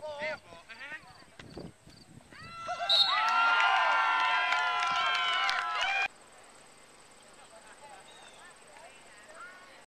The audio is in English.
yeah